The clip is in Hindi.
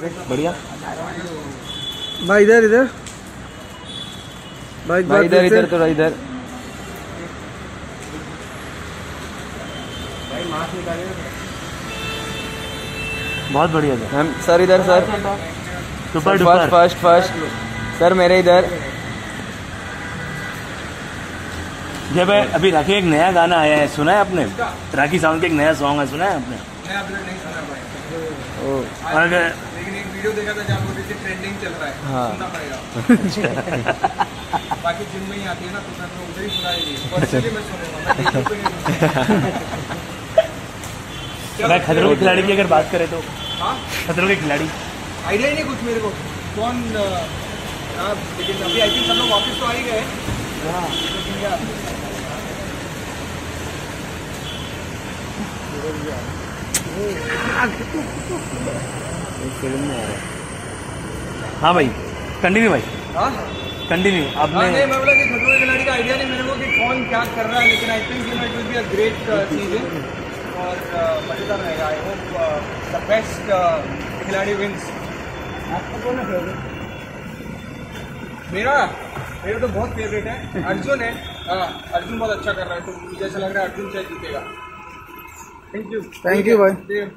बढ़िया। भाई इधर इधर। भाई भाई इधर इधर थोड़ा इधर। बहुत बढ़िया था हम सर इधर sir. Super first duper. First first sir मेरे इधर। जब अभी राखी एक नया गाना आया है सुना है आपने? राखी साउंड का एक नया सॉन्ग है सुना है आपने? नहीं सुना भाई। लेकिन एक वीडियो देखा था जहाँ बोल रही ट्रेंडिंग चल रहा है। हाँ। सुनना पड़ेगा। बाकी जिम में ही आती है ना तो मैं तो उधर ही सुना ही नहीं। पर्सनली मैं सुनूँगा खतरों के खिलाड़ी की अगर बात करें तो। हाँ? खतरों के खिलाड़ी। आइडिया ही नहीं कुछ मेरे को। कौन हाँ, लेकिन अभी आई थिंक सब लोग वापस तो आ ही गए। लेकिन रहा है हाँ भाई कंटिन्यू भाई। हाँ? कंटिन्यू हाँ नहीं आपने मैं बोला कि खतरों के खिलाड़ी का आइडिया नहीं मेरे को कि कौन क्या कर रहा है लेकिन I think you know it will be a great season और uh, मज़ेदार रहेगा। आई होप द बेस्ट खिलाड़ी विंस आपका कौन है फेवरेट मेरा? मेरा तो बहुत फेवरेट है। अर्जुन है। हाँ अर्जुन बहुत अच्छा कर रहा है तो मुझे ऐसा लग रहा है अर्जुन शायद जीतेगा। थैंक यू Thank you, भाई।